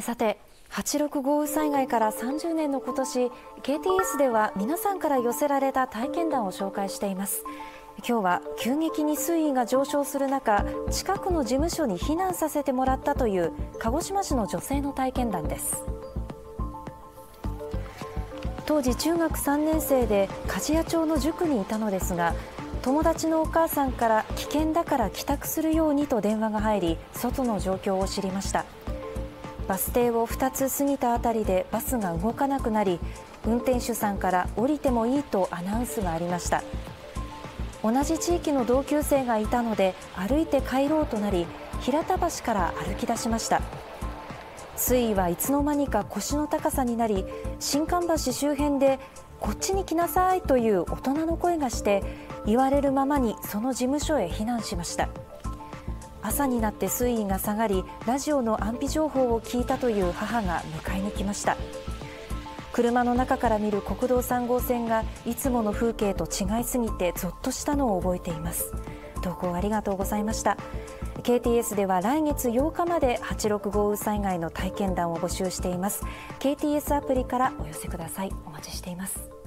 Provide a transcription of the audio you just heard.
さて86豪雨災害から30年の今年 KTS では皆さんから寄せられた体験談を紹介しています。今日は急激に水位が上昇する中近くの事務所に避難させてもらったという鹿児島市の女性の体験談です。当時中学3年生で梶谷町の塾にいたのですが友達のお母さんから危険だから帰宅するようにと電話が入り外の状況を知りました。バス停を2つ過ぎたあたりでバスが動かなくなり運転手さんから降りてもいいとアナウンスがありました。同じ地域の同級生がいたので歩いて帰ろうとなり平田橋から歩き出しました。水位はいつの間にか腰の高さになり新館橋周辺でこっちに来なさいという大人の声がして言われるままにその事務所へ避難しました。朝になって水位が下がりラジオの安否情報を聞いたという母が迎えに来ました。車の中から見る国道3号線がいつもの風景と違いすぎてゾッとしたのを覚えています。投稿ありがとうございました。KTS では来月8日まで86豪雨災害の体験談を募集しています。KTS アプリからお寄せください。お待ちしています。